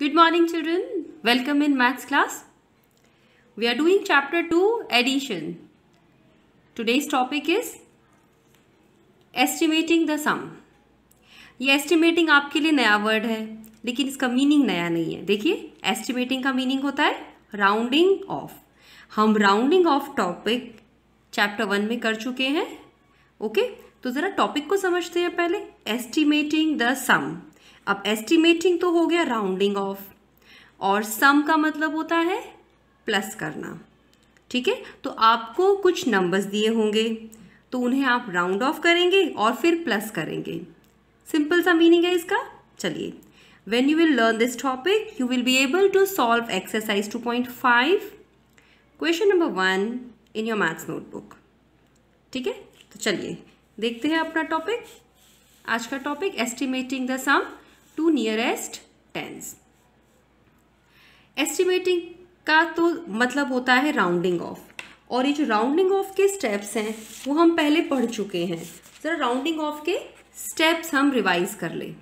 Good morning, children. Welcome in maths class. We are doing chapter 2 addition. Today's topic is estimating the sum. ये estimating आपके लिए नया word है लेकिन इसका मीनिंग नया नहीं है देखिए एस्टिमेटिंग का मीनिंग होता है राउंडिंग ऑफ़ हम rounding off topic chapter one में कर चुके हैं ओके तो ज़रा टॉपिक को समझते हैं पहले एस्टिमेटिंग द सम अब एस्टिमेटिंग तो हो गया राउंडिंग ऑफ़ और सम का मतलब होता है प्लस करना। ठीक है? तो आपको कुछ नंबर्स दिए होंगे। तो उन्हें आप राउंड ऑफ़ करेंगे और फिर प्लस करेंगे। सिंपल सा मीनिंग है इसका। चलिए। When you will learn this topic you will be able to solve exercise two point five question number one in your maths notebook ठीक है? तो चलिए, देखते हैं अपना टॉपिक आज का topic estimating the sum to nearest tens estimating का तो मतलब होता है राउंडिंग ऑफ़ और ये जो राउंडिंग ऑफ़ के स्टेप्स हैं, वो हम पहले पढ़ चुके हैं। ज़रा राउंडिंग ऑफ़ के स्टेप्स हम रिवाइज कर लें।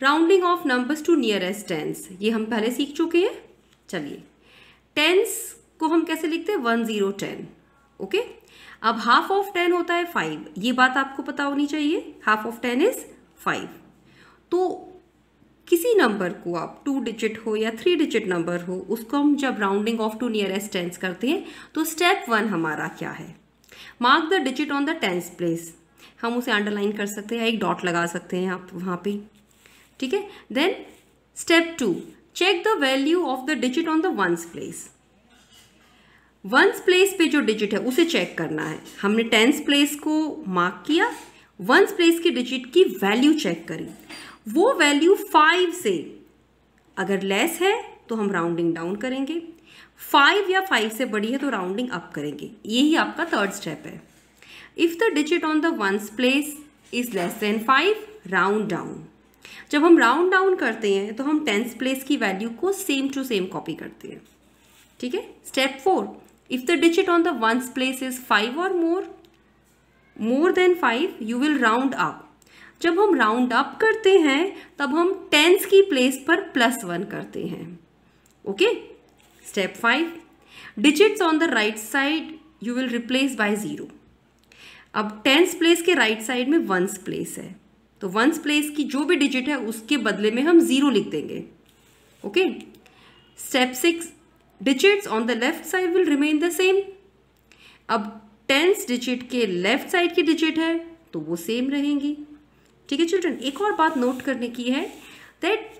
Rounding off numbers to nearest tens ये हम पहले सीख चुके हैं। चलिए। टेंस को हम कैसे लिखते हैं? One zero ten. ओके? अब हाफ़ ऑफ़ टेन होता है फाइव ये बात आपको पता होनी चाहिए। Half of ten is five तो किसी नंबर को आप टू डिजिट हो या थ्री डिजिट नंबर हो, उसको हम जब rounding off to nearest tens करते हैं तो स्टेप वन हमारा क्या है? Mark the digit on the tens place हम उसे अंडरलाइन कर सकते हैं एक डॉट लगा सकते हैं आप वहाँ पे। ठीक है? Then step two check the value of the digit on the ones place ones place पे जो डिजिट है, उसे चेक करना है। हमने टेंस प्लेस को मार्क किया वंस प्लेस की डिजिट की वैल्यू चेक करी। वो वैल्यू फाइव से, अगर लेस है तो हम राउंडिंग डाउन करेंगे। फाइव या फाइव से बड़ी है तो राउंडिंग अप करेंगे। यही आपका थर्ड स्टेप है। If the digit on the ones place is less than five round down जब हम राउंड डाउन करते हैं तो हम टेंस प्लेस की वैल्यू को सेम टू सेम कॉपी करते हैं। ठीक है? Step four if the digit on the ones place is five और more more then five you will round up जब हम राउंड अप करते हैं, तब हम टेंस की प्लेस पर प्लस वन करते हैं। Okay step five digits on the right side you will replace by zero अब टेंस प्लेस के राइट right साइड में वंस प्लेस है। तो वंस प्लेस की जो भी डिजिट है, उसके बदले में हम ज़ीरो लिख देंगे। Okay step six digits on the left side will remain the same अब टेंस डिजिट के लेफ़्ट साइड की डिजिट है तो वो सेम रहेंगी। ठीक है चिल्ड्रन एक और बात नोट करने की है that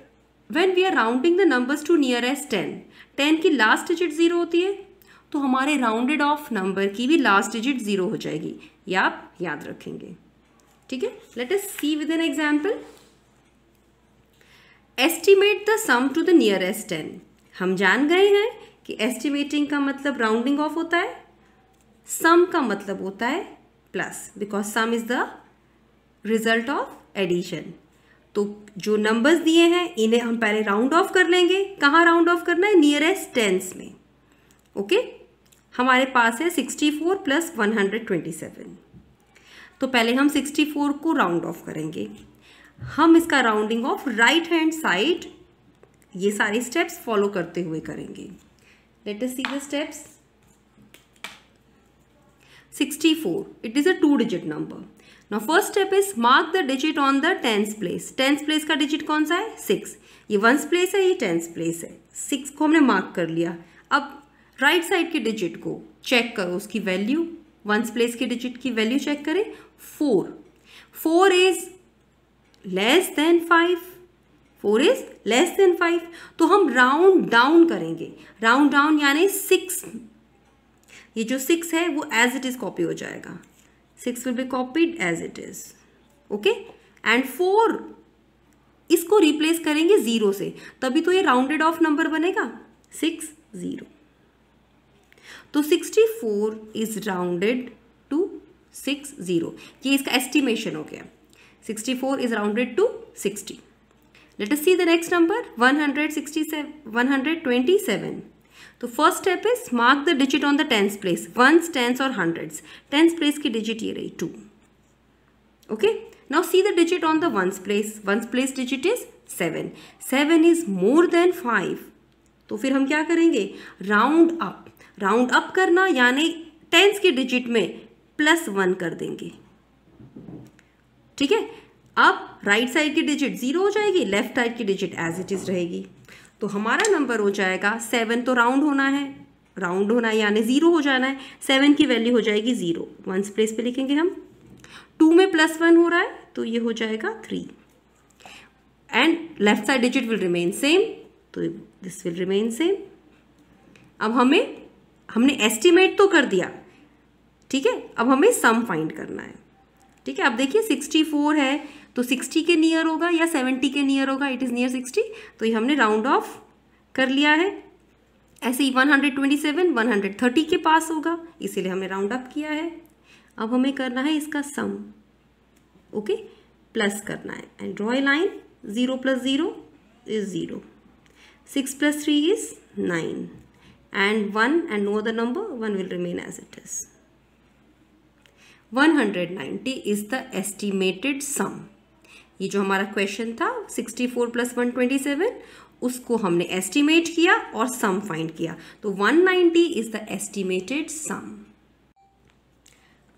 when we are rounding the numbers to nearest ten ten की लास्ट डिजिट ज़ीरो होती है तो हमारे राउंडेड ऑफ़ नंबर की भी लास्ट डिजिट ज़ीरो हो जाएगी। ये आप याद रखेंगे। ठीक है? Let us see with an example estimate the sum to the nearest ten हम जान गए हैं कि एस्टिमेटिंग का मतलब राउंडिंग ऑफ़ होता है। सम का मतलब होता है plus because sum is the result of addition तो जो नंबर्स दिए हैं, इन्हें हम पहले राउंड ऑफ़ कर लेंगे। कहाँ राउंड ऑफ़ करना है? नियरेस्ट टेंस में। Okay okay? हमारे पास है 64 प्लस 127 तो पहले हम 64 को राउंड ऑफ़ करेंगे। हम इसका rounding off right hand side ये सारे स्टेप्स फॉलो करते हुए करेंगे। Us see the steps. 64 it is a two digit number. Now, first step is mark the digit on the tens place. Tens place का digit कौन सा है six ये वंस प्लेस है ये टेंस प्लेस है सिक्स को हमने मार्क कर लिया अब राइट right साइड के डिजिट को चेक करो उसकी वैल्यू वंस प्लेस के डिजिट की वैल्यू चेक करें four four is less than five four is less than five तो हम राउंड डाउन करेंगे. राउंड डाउन यानी सिक्स ये जो सिक्स है वो एज इट इज़ कॉपी हो जाएगा। Six will be copied as it is okay and four इसको रिप्लेस करेंगे ज़ीरो से। तभी तो ये राउंडेड ऑफ़ नंबर बनेगा। सिक्स ज़ीरो तो sixty four is rounded to six zero ये इसका एस्टिमेशन हो गया। Sixty four is rounded to sixty let us next Let us see the next number 167, 127. तो first step is mark the digit on the tens place ones tens और hundreds tens place की digit ये रही two okay now see the digit on the ones place ones place digit is seven seven is more than five तो फिर हम क्या करेंगे? Round up round up करना यानी टेंस के डिजिट में प्लस वन कर देंगे. ठीक है? अब राइट साइड की डिजिट ज़ीरो हो जाएगी लेफ़्ट साइड की डिजिट एज इट इज़ रहेगी. तो हमारा नंबर हो जाएगा सेवन तो राउंड होना है। राउंड होना है, यानी ज़ीरो हो जाना है। सेवन की वैल्यू हो जाएगी ज़ीरो वंस प्लेस पे लिखेंगे हम। टू में प्लस वन हो रहा है तो ये हो जाएगा three and left side digit will remain same तो दिस विल रिमेन सेम अब हमें, हमने एस्टिमेट तो कर दिया। ठीक है? अब हमें सम फाइंड करना है। ठीक है? अब देखिए सिक्सटी फोर है। तो सिक्सटी के नियर होगा या सेवेंटी के नियर होगा इट इज़ नियर सिक्सटी तो ये हमने राउंड ऑफ़ कर लिया है। ऐसे ही one hundred twenty seven one hundred thirty के पास होगा, इसीलिए हमने राउंड अप किया है। अब हमें करना है इसका सम ओके प्लस करना है and draw line zero plus zero is zero six plus three is nine and 1 and no other number 1 will remain as it is. 190 is the estimated sum. ये जो हमारा क्वेश्चन था 64 फोर प्लस वन उसको हमने estimate किया और sum find किया। तो 190 ninety is the estimated sum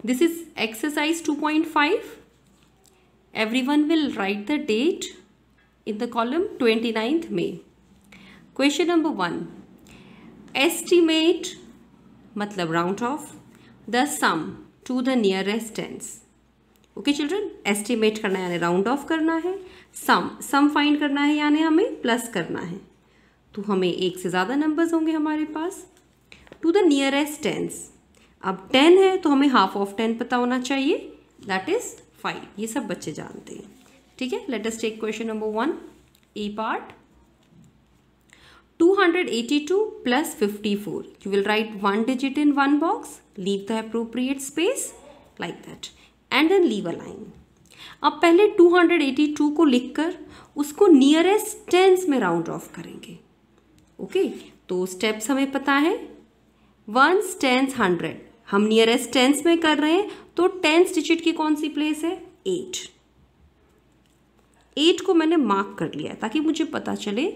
this is exercise 2.5 point five everyone will write the date in the column twenty May question number one estimate मतलब round off the sum to the nearest tens okay children estimate करना है यानी round off करना है सम सम find करना है यानी हमें प्लस करना है। तो हमें एक से ज़्यादा नंबर्स होंगे हमारे पास। टू द नियरेस्ट टेंस अब टेन है तो हमें हाफ़ ऑफ़ टेन पता होना चाहिए। दैट इज़ फाइव ये सब बच्चे जानते हैं। ठीक है? Let us take question number one A part 282 plus 54. You will write one digit in one box, leave the appropriate space like that and then leave a line अब पहले 282 को लिखकर उसको नियरेस्ट टेंस में राउंड ऑफ़ करेंगे। Okay? okay? तो steps हमें पता है। वंस टेंस हंड्रेड हम नियरेस्ट टेंस में कर रहे हैं तो टेंस डिजिट की कौन सी प्लेस है? एट एट को मैंने मार्क कर लिया ताकि मुझे पता चले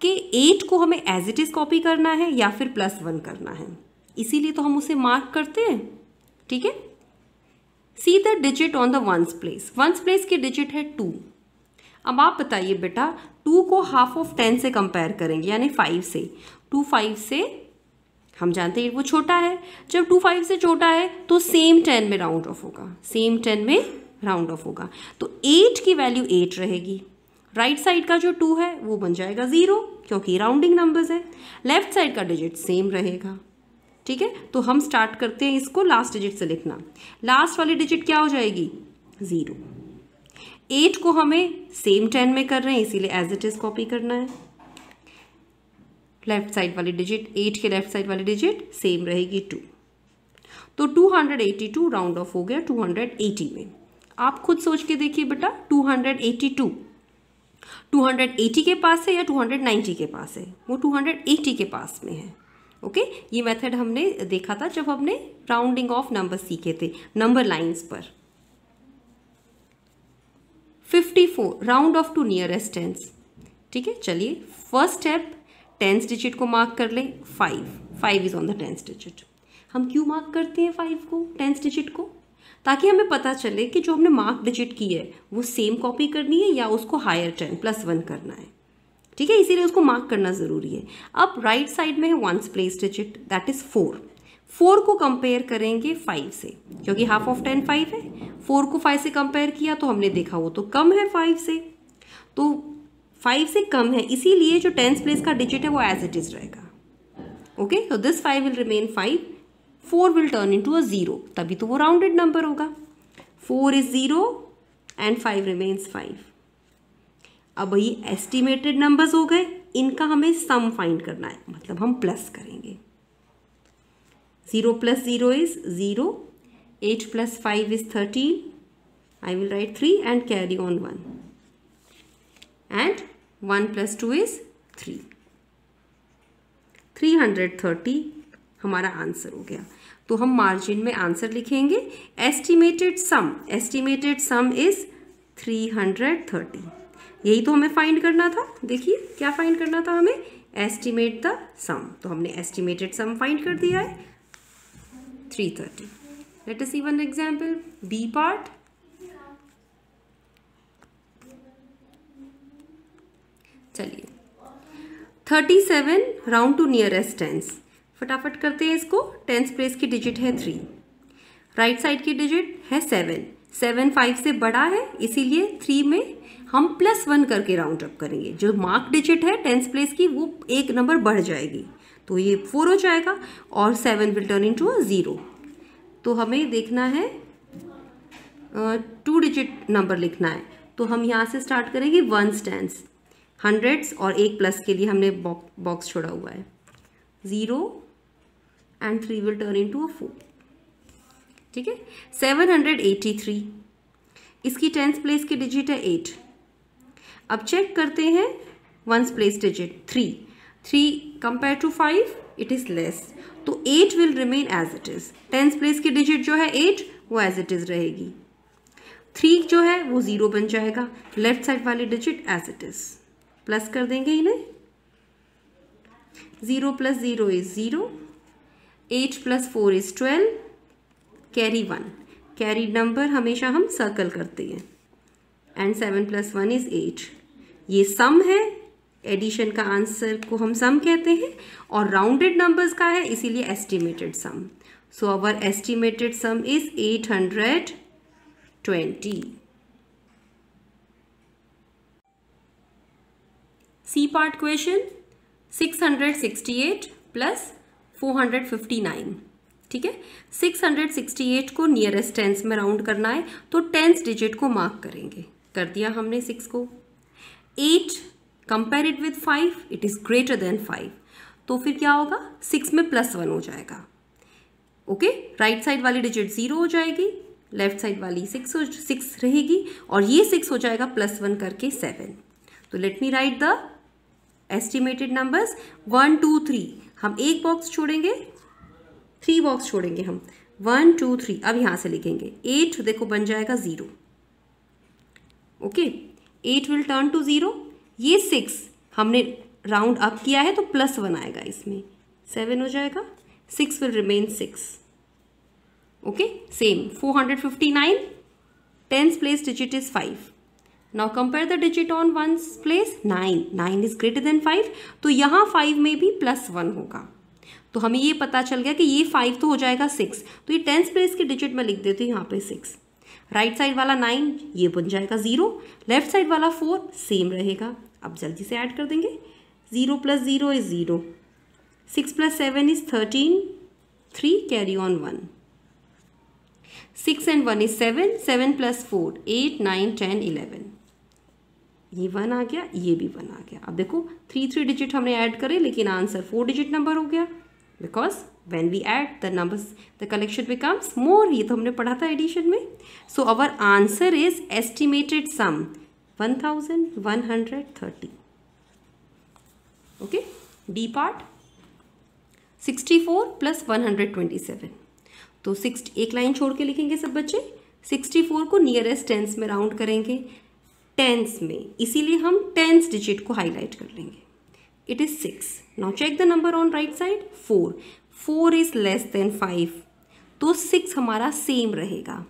कि एट को हमें एज इट इज़ कॉपी करना है या फिर प्लस वन करना है। इसीलिए तो हम उसे मार्क करते हैं। ठीक है? See the digit on the ones place ones place की डिजिट है टू अब आप बताइए बेटा टू को हाफ़ ऑफ़ टेन से कंपेयर करेंगे, यानी फाइव से। टू फाइव से, हम जानते हैं वो छोटा है। जब टू फाइव से छोटा है तो सेम टेन में राउंड ऑफ़ होगा। सेम टेन में राउंड ऑफ़ होगा। तो एट की वैल्यू एट रहेगी। राइट right साइड का जो टू है, वो बन जाएगा ज़ीरो क्योंकि राउंडिंग नंबर्स है। लेफ़्ट साइड का डिजिट सेम रहेगा। ठीक है? तो हम स्टार्ट करते हैं इसको लास्ट डिजिट से लिखना। लास्ट वाली डिजिट क्या हो जाएगी? ज़ीरो एट को हमें सेम टेन में कर रहे हैं, इसीलिए एज इट इज़ कॉपी करना है। लेफ़्ट साइड वाली डिजिट एट के लेफ़्ट साइड वाली डिजिट सेम रहेगी टू तो 282 राउंड ऑफ़ हो गया 280 में। आप खुद सोच के देखिए बेटा 282 280 के पास है या 290 के पास है? वो 280 के पास में है। ओके? ये मेथड हमने देखा था जब हमने राउंडिंग ऑफ़ नंबर सीखे थे नंबर लाइंस पर। 54 round off to nearest tens ठीक है? चलिए फ़र्स्ट स्टेप टेंस डिजिट को मार्क कर लें five five is on the tens digit हम क्यों मार्क करते हैं फाइव को टेंस डिजिट को? ताकि हमें पता चले कि जो हमने मार्क डिजिट की है, वो सेम कॉपी करनी है या उसको हायर टेन प्लस वन करना है। ठीक है, इसीलिए उसको मार्क करना ज़रूरी है। अब राइट साइड में है ones place digit that is four four को कंपेयर करेंगे फाइव से, क्योंकि हाफ़ ऑफ़ टेन फाइव है। फोर को फाइव से कंपेयर किया तो हमने देखा वो तो कम है फाइव से। तो फाइव से कम है, इसीलिए जो टेंथ प्लेस का डिजिट है वो एज इट इज़ रहेगा। ओके तो this five will remain five four will turn into a zero तभी तो वो राउंडेड नंबर होगा। Four is zero and five remains five अब ये एस्टिमेटेड नंबर्स हो गए, इनका हमें सम फाइंड करना है मतलब हम प्लस करेंगे। Zero plus zero is zero eight plus five is thirteen I will write three and carry on one and one plus two is three three hundred thirty हमारा आंसर हो गया। तो हम मार्जिन में आंसर लिखेंगे estimated sum estimated sum is 330 यही तो हमें फाइंड करना था। देखिए, क्या फाइंड करना था हमें? एस्टिमेट द सम तो हमने एस्टिमेटेड सम फाइंड कर दिया है। 330 let us see one example B part चलिए। 37 राउंड टू नियरेस्ट टेंस फटाफट करते हैं इसको। टेंस प्लेस की डिजिट है थ्री राइट साइड की डिजिट है सेवन सेवन फाइव से बड़ा है, इसीलिए थ्री में हम प्लस वन करके राउंड अप करेंगे। जो मार्क डिजिट है टेंथ प्लेस की, वो एक नंबर बढ़ जाएगी। तो ये फोर हो जाएगा और seven will turn into zero तो हमें देखना है टू डिजिट नंबर लिखना है। तो हम यहाँ से स्टार्ट करेंगे वन स्टैंड हंड्रेड्स और एक प्लस के लिए हमने बॉक्स छोड़ा हुआ है। Zero and three will turn into a four ठीक है? सेवन हंड्रेड एटी थ्री इसकी टेंथ प्लेस की डिजिट है एट अब चेक करते हैं. Ones place digit three three compare to five it is less तो eight will remain as it is tenth place की डिजिट जो है एट वो एज इट इज़ रहेगी. थ्री जो है, वो ज़ीरो बन जाएगा. लेफ़्ट साइड वाली digit as it is plus कर देंगे इन्हें. Zero plus zero is zero eight plus four is twelve carry one carry number हमेशा हम सर्कल करते हैं. And seven plus one is eight ये सम है एडिशन का आंसर को हम सम कहते हैं और राउंडेड नंबर्स का है, इसीलिए estimated sum so our estimated sum is eight hundred twenty C part question 668 plus 459 ठीक है? 668 को नियरेस्ट टेंस में राउंड करना है तो टेंस डिजिट को मार्क करेंगे। कर दिया हमने सिक्स को। Eight compare it with five it is greater than five तो फिर क्या होगा? सिक्स में प्लस वन हो जाएगा। ओके राइट साइड वाली डिजिट ज़ीरो हो जाएगी लेफ़्ट साइड वाली सिक्स हो सिक्स रहेगी, और ये सिक्स हो जाएगा प्लस वन करके सेवन तो let me write the estimated numbers one two three हम एक बॉक्स छोड़ेंगे थ्री बॉक्स छोड़ेंगे हम। वन टू थ्री अब यहाँ से लिखेंगे। एट देखो, बन जाएगा zero okay? Eight will turn to zero ये सिक्स हमने राउंड अप किया है तो प्लस वन आएगा इसमें। सेवन हो जाएगा। Six will remain six okay? Same four hundred fifty nine tenth place digit is five now compare the digit on one place nine nine is greater than five तो यहाँ five में भी plus one होगा। तो हमें ये पता चल गया कि ये फाइव तो हो जाएगा सिक्स तो ये टेंथ प्लेस की डिजिट में लिख देती हूँ यहाँ पे सिक्स राइट साइड वाला नाइन ये बन जाएगा ज़ीरो लेफ़्ट साइड वाला फोर सेम रहेगा. अब जल्दी से ऐड कर देंगे. Zero plus zero is zero six plus seven is thirteen three carry on one six and one is seven seven plus four eight nine ten eleven ये one आ गया, ये भी वन आ गया. अब देखो थ्री थ्री डिजिट हमने ऐड करे, लेकिन आंसर फोर डिजिट नंबर हो गया. Because when we add the numbers the collection becomes more ये तो हमने पढ़ा था एडिशन में. So our answer is estimated sum one thousand one hundred thirty okay D part sixty four plus one hundred twenty seven तो six एक line छोड़ के लिखेंगे सब बच्चे. सिक्सटी फोर को नियरेस्ट टेंस में राउंड करेंगे. टेंस में. इसीलिए हम टेंस डिजिट को हाईलाइट कर लेंगे. It is six now check the number on right side four four is less than five तो सिक्स हमारा सेम रहेगा.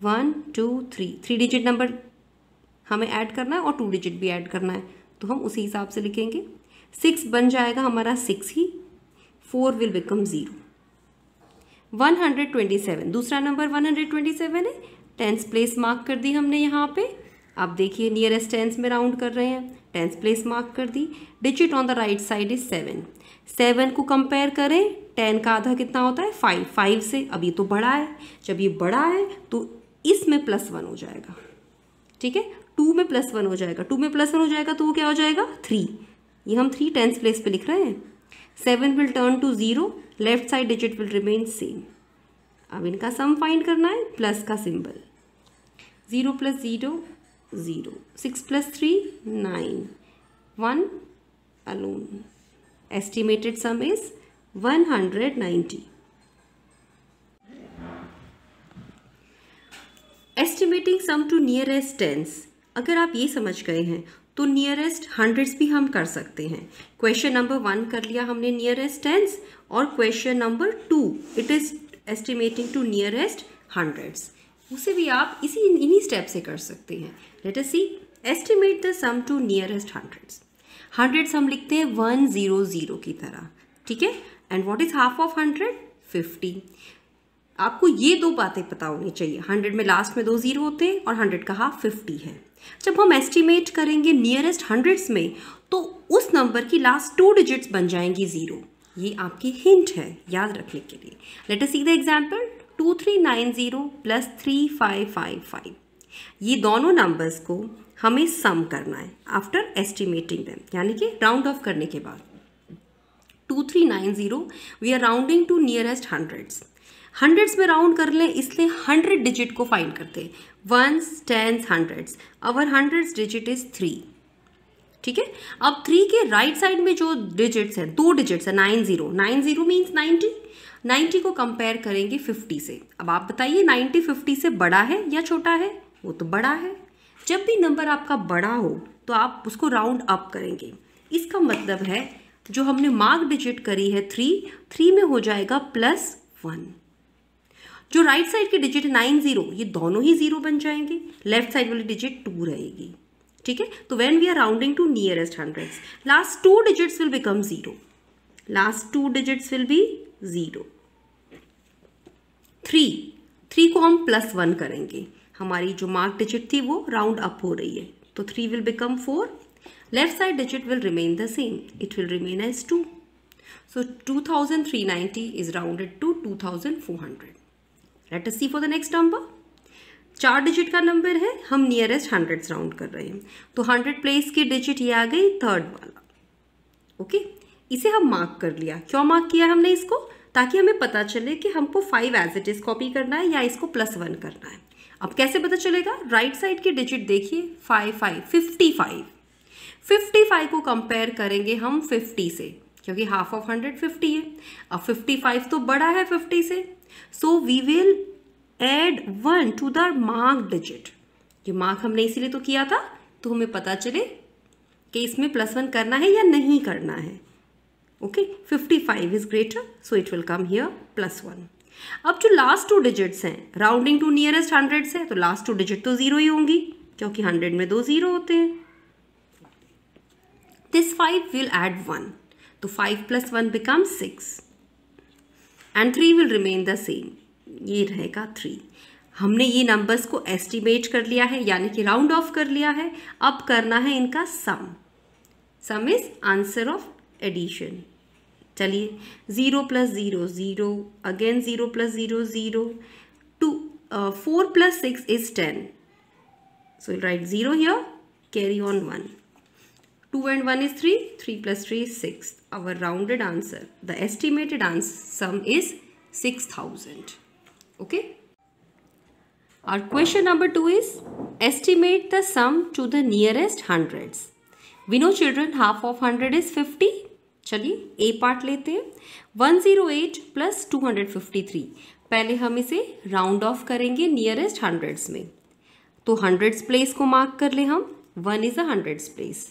One two three three digit number हमें ऐड करना है और टू डिजिट भी ऐड करना है. तो हम उसी हिसाब से लिखेंगे. सिक्स बन जाएगा हमारा six he. Four will become zero one hundred twenty seven दूसरा number one hundred twenty seven है. टेंथ प्लेस मार्क कर दी हमने यहाँ पे. आप देखिए नियरेस्ट टेंस में राउंड कर रहे हैं. टेंस प्लेस मार्क कर दी. Digit on the right side is seven seven को कंपेयर करें. टेन का आधा कितना होता है? फाइव फाइव से अब ये तो बड़ा है. जब ये बड़ा है तो इसमें प्लस वन हो जाएगा. ठीक है? टू में प्लस वन हो जाएगा. टू में प्लस वन हो जाएगा तो वो क्या हो जाएगा? थ्री ये हम थ्री टेंस प्लेस पे लिख रहे हैं. Seven will turn to zero left side digit will remain same अब इनका सम फाइंड करना है प्लस का symbol zero plus zero zero. Six plus three, nine. One, alone. Estimated sum is one hundred ninety estimating sum to nearest tens अगर आप ये समझ गए हैं तो नियरेस्ट हंड्रेड्स भी हम कर सकते हैं। क्वेश्चन नंबर वन कर लिया हमने नियरेस्ट टेंस और question number two it is estimating to nearest hundreds उसे भी आप इसी इन्हीं स्टेप से कर सकते हैं। Let us see estimate the sum to nearest hundreds hundreds हम लिखते हैं वन ज़ीरो ज़ीरो की तरह। ठीक है? And what is half of hundred fifty आपको ये दो बातें पता होनी चाहिए। हंड्रेड में लास्ट में दो ज़ीरो होते हैं और हंड्रेड का हाफ़ फिफ्टी है। जब हम एस्टिमेट करेंगे नियरेस्ट हंड्रेड्स में तो उस नंबर की लास्ट टू डिजिट्स बन जाएँगी ज़ीरो ये आपकी हिंट है याद रखने के लिए। Let us see the example two three nine zero plus three five five five ये दोनों नंबर्स को हमें सम करना है आफ्टर एस्टिमेटिंग दैम यानी कि राउंड ऑफ़ करने के बाद। Two three nine zero we are rounding to nearest hundreds hundreds में राउंड कर लें, इसलिए हंड्रेड डिजिट को फाइंड करते हैं। Ones tens hundreds our hundreds digit is three ठीक है? अब थ्री के राइट right साइड में जो डिजिट्स हैं, दो डिजिट्स हैं nine zero nine zero means ninety ninety को कंपेयर करेंगे फिफ्टी से। अब आप बताइए, नाइन्टी फिफ्टी से बड़ा है या छोटा है? वो तो बड़ा है। जब भी नंबर आपका बड़ा हो तो आप उसको राउंड अप करेंगे। इसका मतलब है, जो हमने मार्क डिजिट करी है थ्री थ्री में हो जाएगा प्लस वन। जो राइट साइड के डिजिट नाइन ज़ीरो, ये दोनों ही ज़ीरो बन जाएँगे। लेफ़्ट साइड वाली डिजिट टू रहेगी। ठीक है? तो when we are rounding to nearest hundreds last two digits will become zero last two digits will be zero. Three. Three को हम प्लस वन करेंगे। हमारी जो मार्क डिजिट थी वो राउंड अप हो रही है। तो three will become four. Left side digit will remain the same. It will remain as two. so 2390 is rounded to 2400 let us see for the next number चार digit का number है। हम nearest hundreds round कर रहे हैं। तो hundred place की digit ये आ गई थर्ड वाला। ओके इसे हम मार्क कर लिया। क्यों मार्क किया हमने इसको? ताकि हमें पता चले कि हमको five as it is copy करना है या इसको प्लस वन करना है। अब कैसे पता चलेगा? राइट साइड की डिजिट देखिए five five fifty five fifty five को कंपेयर करेंगे हम फिफ्टी से, क्योंकि हाफ़ ऑफ़ हंड्रेड फिफ्टी है। अब फिफ्टी फाइव तो बड़ा है फिफ्टी से। So we will add one to the mark digit ये मार्क हमने इसीलिए तो किया था तो हमें पता चले कि इसमें प्लस वन करना है या नहीं करना है। Okay fifty five is greater so it will come here plus one अब जो लास्ट टू डिजिट्स हैं राउंडिंग टू नियरेस्ट हंड्रेड से तो लास्ट टू डिजिट तो ज़ीरो ही होंगी, क्योंकि हंड्रेड में दो ज़ीरो होते हैं। This five will add one तो five plus one become six and three will remain the same ये रहेगा थ्री हमने ये नंबर्स को एस्टिमेट कर लिया है, यानी कि राउंड ऑफ़ कर लिया है, अब करना है इनका sum sum is answer of addition चलिए zero plus zero zero again zero plus zero zero two four plus six is ten so right zero here carry on one 2 and 1 is 3, 3 plus 3 is 6. Our rounded answer, the estimated answer sum is 6000. Okay. Our question number 2 is estimate the sum to the nearest hundreds. We know children half of 100 is 50. चलिए ए part लेते हैं। 108 plus 253 पहले हम इसे round off करेंगे nearest hundreds में। तो hundreds place को मार्क कर ले हम। One is a hundreds place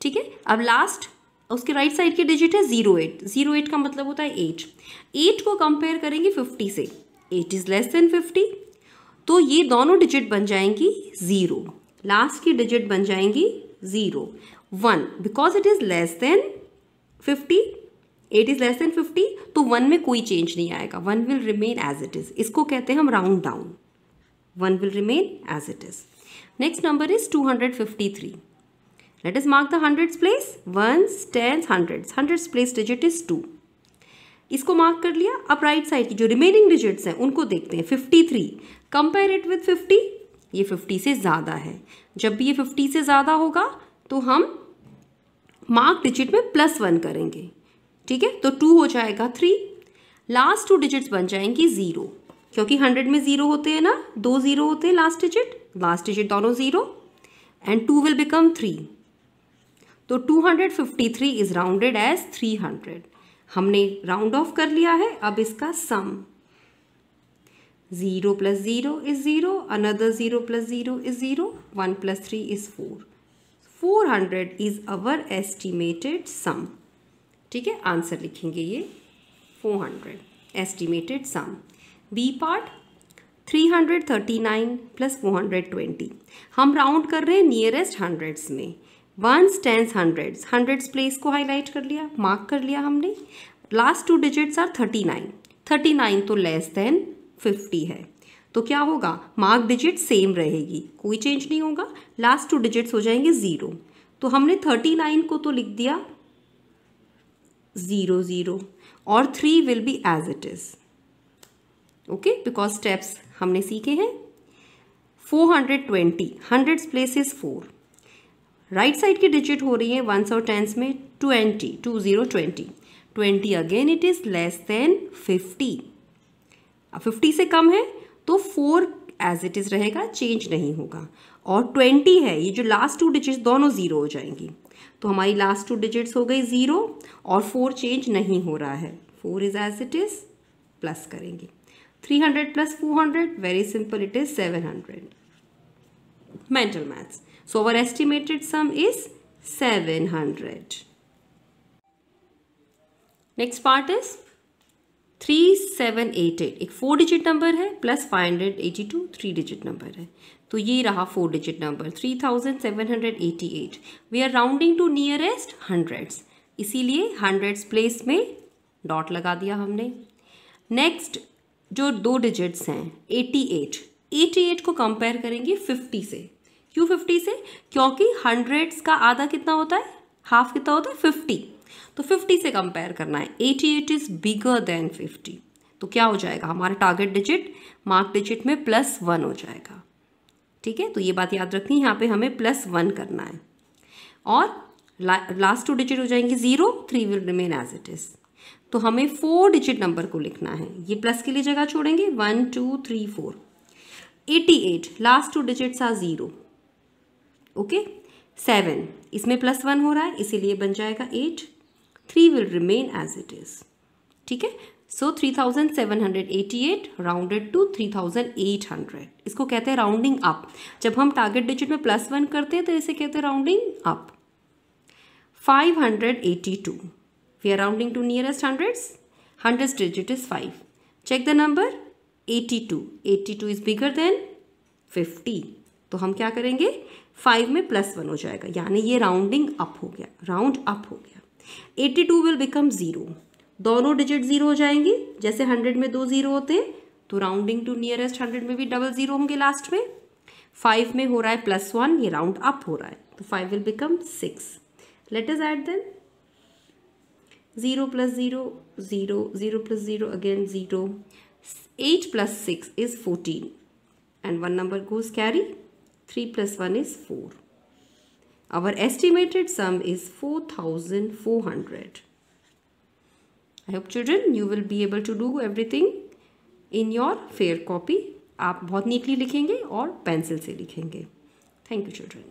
ठीक है? अब लास्ट उसके राइट साइड की डिजिट है ज़ीरो एट ज़ीरो एट का मतलब होता है एट एट को कंपेयर करेंगे फिफ्टी से। Eight is less than fifty तो ये दोनों डिजिट बन जाएँगी ज़ीरो लास्ट की डिजिट बन जाएँगी zero one because it is less than fifty eight is less than fifty तो वन में कोई चेंज नहीं आएगा। One will remain as it is इसको कहते हैं हम round down one will remain as it is next number is two hundred fifty three Let us mark the hundreds place. Ones, tens, hundreds. Hundreds place digit is two इसको mark कर लिया। अब right side की जो remaining digits हैं उनको देखते हैं। Fifty three compare it with fifty ये फिफ्टी से ज़्यादा है। जब भी ये फिफ्टी से ज़्यादा होगा तो हम मार्क डिजिट में प्लस वन करेंगे। ठीक है? तो टू हो जाएगा थ्री लास्ट टू डिजिट्स बन जाएँगी ज़ीरो क्योंकि हंड्रेड में ज़ीरो होते हैं ना, दो ज़ीरो होते हैं लास्ट डिजिट लास्ट डिजिट दोनों zero and two will become three तो 253 इज़ राउंडेड एज 300 हमने राउंड ऑफ़ कर लिया है, अब इसका सम 0 plus 0 is 0 another 0 plus 0 is 0 1 plus 3 is 4 400 is our estimated sum ठीक है? आंसर लिखेंगे ये। 400 estimated sum. B part 339 plus 420 हम राउंड कर रहे हैं नियरेस्ट हंड्रेड्स में। Ones tens hundreds hundreds place को हाईलाइट कर लिया मार्क कर लिया हमने। लास्ट टू डिजिट्स आर 39 39 तो लेस देन 50 है। तो क्या होगा? मार्क डिजिट सेम रहेगी। कोई चेंज नहीं होगा। लास्ट टू डिजिट्स हो जाएँगे ज़ीरो तो हमने 39 को तो लिख दिया ज़ीरो ज़ीरो और three will be as it is okay because steps हमने सीखे हैं। Four 420 hundreds place is four right side की डिजिट हो रही है वंस और टेंस में 20 two zero twenty twenty again it is less than 50 अब 50 से कम है। तो फोर एज इट इज़ रहेगा चेंज नहीं होगा। और 20 है ये जो लास्ट टू डिजिट्स दोनों ज़ीरो हो जाएँगी। तो हमारी लास्ट टू डिजिट्स हो गई ज़ीरो और फोर चेंज नहीं हो रहा है। Four is as it is plus करेंगे। 300 plus 400, very simple, it is 700. Estimated sum is seven hundred next part 700. Next part is 3788. एक फोर डिजिट नंबर है प्लस 582 थ्री डिजिट नंबर है। तो ये रहा four digit number 3788. We are rounding to nearest hundreds इसीलिए hundreds place में dot लगा दिया हमने। नेक्स्ट जो दो डिजिट्स हैं 88 88 को कंपेयर करेंगे 50 से। क्यों 50 से? क्योंकि हंड्रेड्स का आधा कितना होता है? हाफ़ कितना होता है? 50 तो 50 से कंपेयर करना है। 88 इज़ बिगर देन 50 तो क्या हो जाएगा? हमारा टारगेट डिजिट मार्क डिजिट में प्लस वन हो जाएगा। ठीक है? तो ये बात याद रखनी है, यहाँ पे हमें प्लस वन करना है। और लास्ट टू डिजिट हो जाएँगे zero three will remain as it is तो हमें फोर डिजिट नंबर को लिखना है। ये प्लस के लिए जगह छोड़ेंगे। One two three four eighty eight last two digits are zero okay seven इसमें प्लस वन हो रहा है, इसीलिए बन जाएगा eight three will remain as it is ठीक है? So three thousand seven hundred eighty eight rounded to three thousand eight hundred इसको कहते हैं राउंडिंग अप जब हम टारगेट डिजिट में प्लस वन करते हैं तो इसे कहते हैं rounding up five hundred eighty two we are rounding to nearest to nearest hundreds. Hundreds digit is 5. Check the number. 82. 82 is bigger than 50. तो हम क्या करेंगे? फाइव में प्लस वन हो जाएगा. यानी ये राउंडिंग अप हो गया. राउंड अप हो गया. 82 विल बिकम ज़ीरो दोनों डिजिट ज़ीरो हो जाएँगे। जैसे 100 में दो ज़ीरो होते हैं तो राउंडिंग टू नियरेस्ट 100 में भी डबल ज़ीरो होंगे लास्ट में। फाइव में हो रहा है प्लस वन ये राउंड अप हो रहा है। तो five will become six let is eight then 0 plus 0, 0, 0 plus 0 again 0. 8 plus 6 is 14 and one number goes carry. 3 plus 1 is 4. Our estimated sum is 4400. I hope children you will be able to do everything in your fair copy. आप बहुत neatly लिखेंगे और pencil से लिखेंगे thank you children